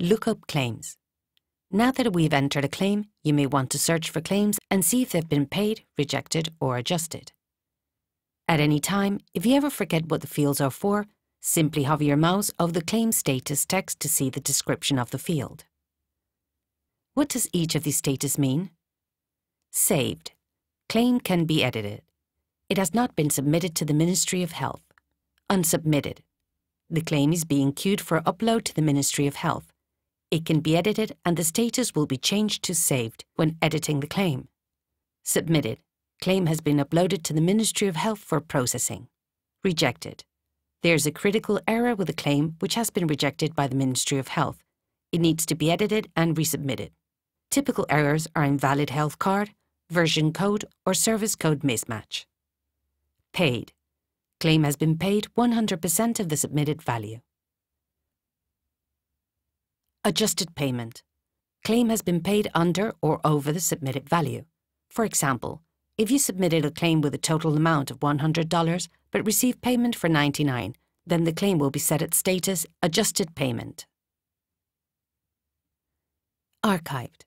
Look up claims. Now that we've entered a claim, you may want to search for claims and see if they've been paid, rejected, or adjusted. At any time, if you ever forget what the fields are for, simply hover your mouse over the claim status text to see the description of the field. What does each of these status mean? Saved. Claim can be edited. It has not been submitted to the Ministry of Health. Unsubmitted. The claim is being queued for upload to the Ministry of Health. It can be edited and the status will be changed to saved when editing the claim. Submitted. Claim has been uploaded to the Ministry of Health for processing. Rejected. There's a critical error with a claim which has been rejected by the Ministry of Health. It needs to be edited and resubmitted. Typical errors are invalid health card, version code, or service code mismatch. Paid. Claim has been paid 100% of the submitted value. Adjusted payment. Claim has been paid under or over the submitted value. For example, if you submitted a claim with a total amount of $100 but received payment for 99, then the claim will be set at status adjusted payment. Archived.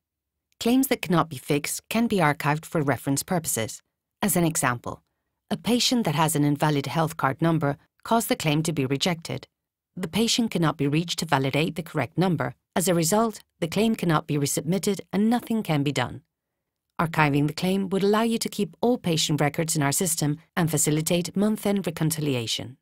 Claims that cannot be fixed can be archived for reference purposes. As an example, a patient that has an invalid health card number caused the claim to be rejected. The patient cannot be reached to validate the correct number. As a result, the claim cannot be resubmitted and nothing can be done. Archiving the claim would allow you to keep all patient records in our system and facilitate month-end reconciliation.